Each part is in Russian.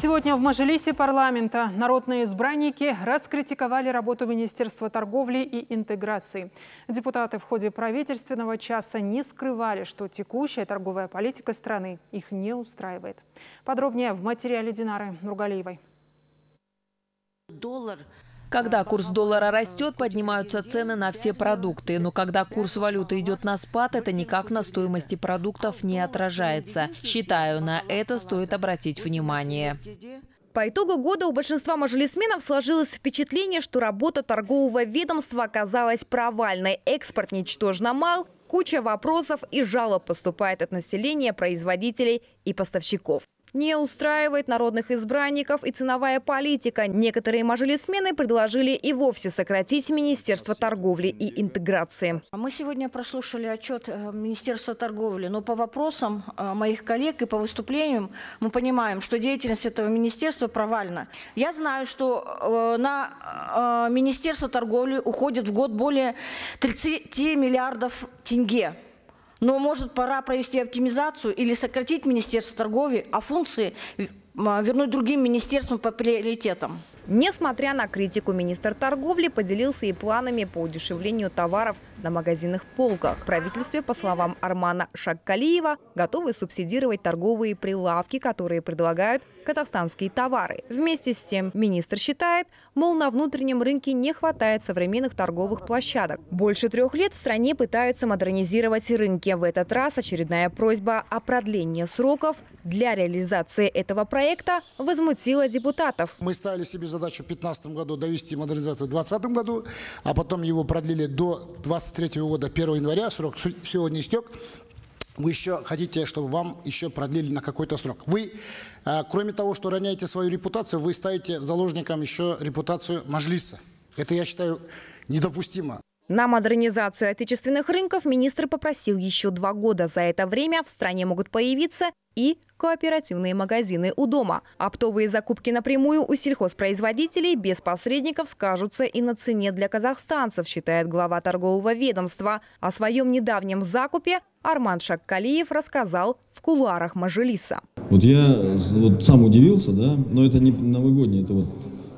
Сегодня в Мажилисе парламента народные избранники раскритиковали работу Министерства торговли и интеграции. Депутаты в ходе правительственного часа не скрывали, что текущая торговая политика страны их не устраивает. Подробнее в материале Динары Нургалиевой. Доллар когда курс доллара растет, поднимаются цены на все продукты. Но когда курс валюты идет на спад, это никак на стоимости продуктов не отражается. Считаю, на это стоит обратить внимание. По итогу года у большинства мажилисменов сложилось впечатление, что работа торгового ведомства оказалась провальной. Экспорт ничтожно мал, куча вопросов и жалоб поступает от населения, производителей и поставщиков. Не устраивает народных избранников и ценовая политика. Некоторые мажилисмены предложили и вовсе сократить Министерство торговли и интеграции. Мы сегодня прослушали отчет э, Министерства торговли, но по вопросам э, моих коллег и по выступлениям мы понимаем, что деятельность этого министерства провальна. Я знаю, что э, на Министерство торговли уходит в год более 30 миллиардов тенге. Но, может, пора провести оптимизацию или сократить Министерство торговли, а функции вернуть другим министерствам по приоритетам. Несмотря на критику, министр торговли поделился и планами по удешевлению товаров на магазинных полках. В правительстве, по словам Армана Шаккалиева, готовы субсидировать торговые прилавки, которые предлагают казахстанские товары. Вместе с тем, министр считает, мол, на внутреннем рынке не хватает современных торговых площадок. Больше трех лет в стране пытаются модернизировать рынки. В этот раз очередная просьба о продлении сроков для реализации этого проекта возмутила депутатов. Мы ставили себе задачу в 2015 году довести модернизацию в 2020 году, а потом его продлили до 2023 года, 1 января, срок сегодня истек. Вы еще хотите, чтобы вам еще продлили на какой-то срок. Вы, а, кроме того, что роняете свою репутацию, вы ставите заложником еще репутацию Мажлиса. Это, я считаю, недопустимо. На модернизацию отечественных рынков министр попросил еще два года. За это время в стране могут появиться и кооперативные магазины у дома. Оптовые закупки напрямую у сельхозпроизводителей без посредников скажутся и на цене для казахстанцев, считает глава торгового ведомства. О своем недавнем закупе Арман Шаккалиев рассказал в кулуарах Мажилиса. Вот я вот сам удивился, да, но это не новогодний, это вот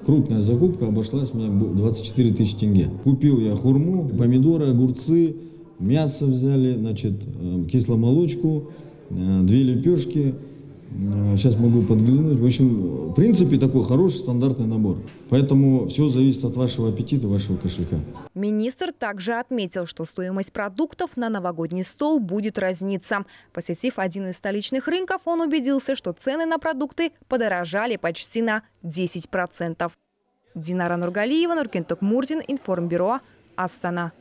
крупная закупка обошлась мне 24 тысячи тенге. Купил я хурму, помидоры, огурцы, мясо взяли, значит, э, кисломолочку, две лепешки, Сейчас э, могу подглянуть. В общем, в принципе, такой хороший стандартный набор. Поэтому все зависит от вашего аппетита, вашего кошелька. Министр также отметил, что стоимость продуктов на новогодний стол будет разниться. Посетив один из столичных рынков, он убедился, что цены на продукты подорожали почти на 10%. Динара Нургалиева, Нуркен Токмурдин, Информбюро, Астана.